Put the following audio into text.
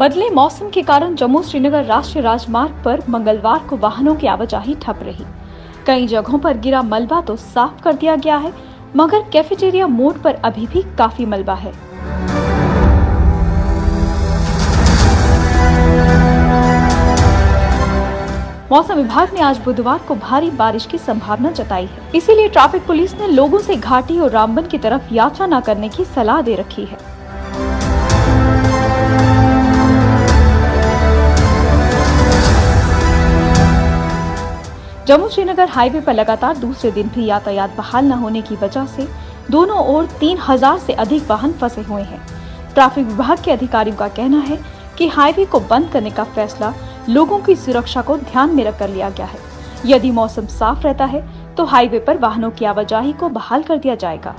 बदले मौसम के कारण जम्मू श्रीनगर राष्ट्रीय राजमार्ग पर मंगलवार को वाहनों की आवाजाही ठप रही। कई जगहों पर गिरा मलबा तो साफ़ कर दिया गया है, मगर कैफेटेरिया मोड़ पर अभी भी काफ़ी मलबा है। मौसम विभाग ने आज बुधवार को भारी बारिश की संभावना जताई है। इसीलिए ट्रैफ़िक पुलिस ने लोगों से घाटी और रामबन की तरफ़ यात्रा न करने की सलाह दे रखी है। जम्मू श्रीनगर हाईवे पर लगातार दूसरे दिन भी यातायात बहाल न होने की वजह से दोनों ओर तीन हज़ार से अधिक वाहन फंसे हुए हैं। ट्रैफ़िक विभाग के अधिकारियों का कहना है कि हाईवे को बंद करने का फैसला लोगों की सुरक्षा को ध्यान में रखकर लिया गया है। यदि मौसम साफ़ रहता है तो हाईवे पर वाहनों की आवाजाही को बहाल कर दिया जाएगा।